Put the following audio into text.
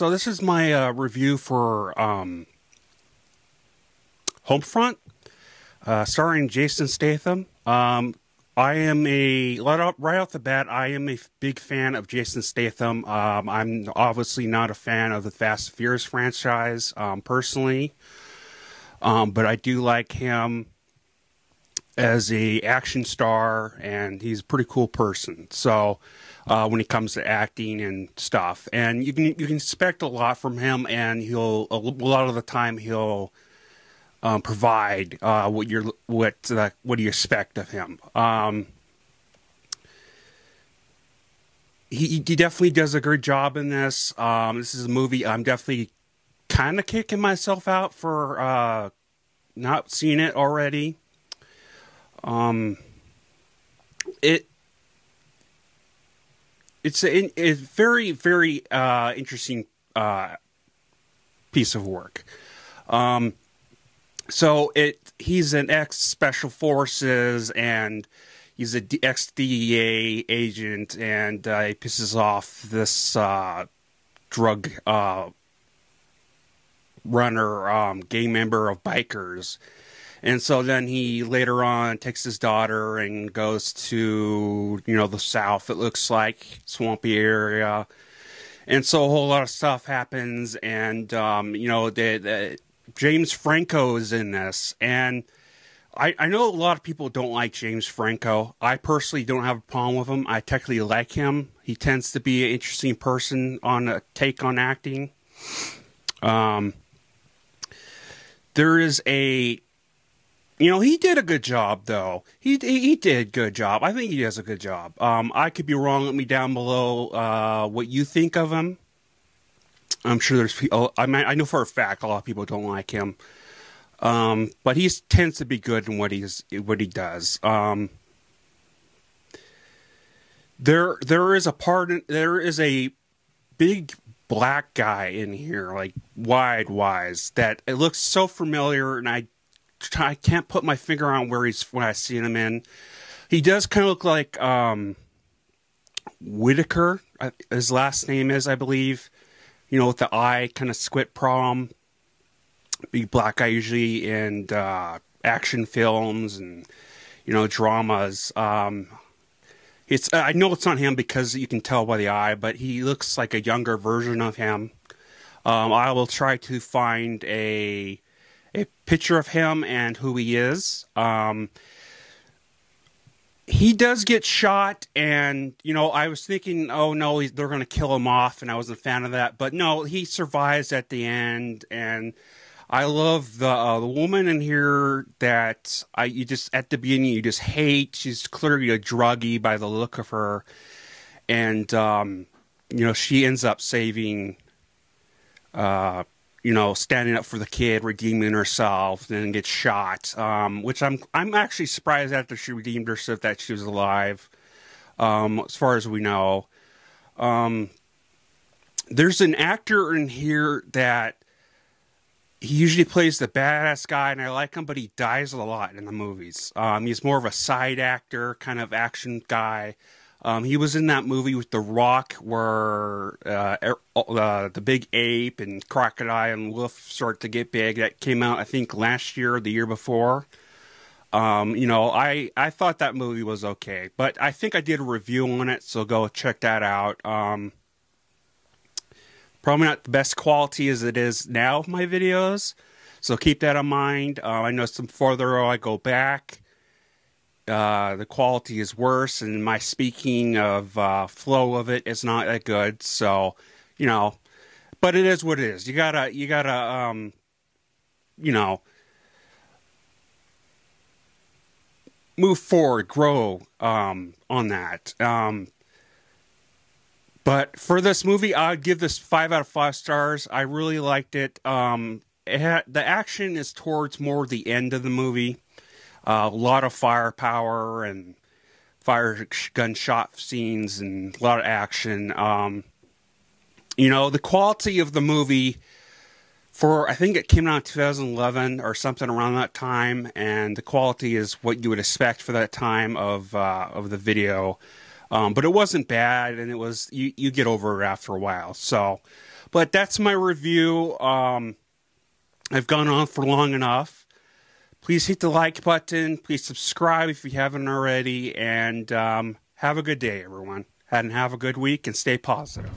so this is my uh, review for um, Homefront, uh, starring Jason Statham. Um, I am a right off the bat. I am a big fan of Jason Statham. Um, I'm obviously not a fan of the Fast and Furious franchise um, personally, um, but I do like him as a action star, and he's a pretty cool person. So uh, when it comes to acting and stuff, and you can you can expect a lot from him, and he'll a lot of the time he'll um, provide uh, what you're what uh, what do you expect of him. Um, he, he definitely does a good job in this. Um, this is a movie I'm definitely kind of kicking myself out for uh, not seeing it already. Um, it it's a, a very very uh, interesting uh, piece of work. Um, so it he's an ex special forces and he's a ex DEA agent and uh, he pisses off this uh, drug uh, runner, um, gang member of bikers. And so then he later on takes his daughter and goes to, you know, the south, it looks like, swampy area. And so a whole lot of stuff happens. And, um, you know, the, the James Franco is in this, and I, I know a lot of people don't like James Franco. I personally don't have a problem with him. I technically like him. He tends to be an interesting person on a take on acting. Um, there is a, you know, he did a good job though. He he did good job. I think he does a good job. Um, I could be wrong. Let me down below uh, what you think of him. I'm sure there's people. I mean, I know for a fact a lot of people don't like him, um, but he tends to be good in what he's what he does. Um, there, there is a part. There is a big black guy in here, like wide wise, that it looks so familiar, and I, I can't put my finger on where he's when I see him in. He does kind of look like um, Whitaker. His last name is, I believe you know, with the eye kind of squint problem. Big black guy usually in uh, action films and you know dramas. Um, it's I know it's not him because you can tell by the eye, but he looks like a younger version of him. Um, I will try to find a a picture of him and who he is. Um, he does get shot, and you know, I was thinking, oh no, they're going to kill him off, and I wasn't a fan of that. But no, he survives at the end, and I love the uh, the woman in here that I you just at the beginning you just hate. She's clearly a druggie by the look of her, and um, you know, she ends up saving. Uh, you know, standing up for the kid, redeeming herself, then gets shot. Um, which I'm I'm actually surprised after she redeemed herself that she was alive. Um, as far as we know, um, there's an actor in here that he usually plays the badass guy, and I like him, but he dies a lot in the movies. Um, he's more of a side actor, kind of action guy. Um, he was in that movie with The Rock where uh, er, uh, the big ape and crocodile and wolf start to get big. That came out, I think, last year the year before. Um, you know, I, I thought that movie was okay, but I think I did a review on it, so go check that out. Um, probably not the best quality as it is now, of my videos, so keep that in mind. Uh, I know some further I go back uh, the quality is worse, and my speaking of uh, flow of it is not that good. So, you know, but it is what it is. You gotta, you gotta, um, you know, move forward, grow um, on that. Um, but for this movie, I'd give this five out of five stars. I really liked it. Um, it had, the action is towards more the end of the movie. A lot of firepower and fire gunshot scenes and a lot of action. Um, you know, the quality of the movie for I think it came out in 2011 or something around that time, and the quality is what you would expect for that time of uh, of the video. Um, but it wasn't bad, and it was you you get over it after a while. So, but that's my review. Um, I've gone on for long enough. Please hit the like button. Please subscribe if you haven't already, and um, have a good day, everyone. And have a good week and stay positive.